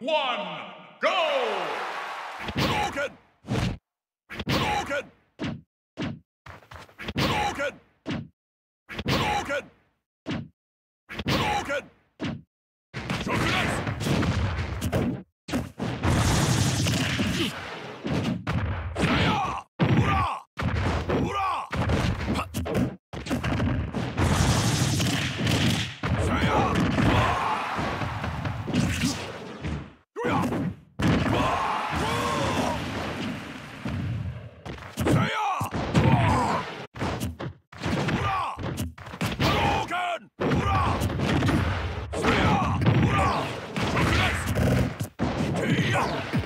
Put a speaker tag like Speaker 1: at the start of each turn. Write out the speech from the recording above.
Speaker 1: one, go!
Speaker 2: Hadouken! Hadouken! Hadouken! Hadouken! Hadouken! Hadouken! Hurra! Saya! Hurra! Shokunes!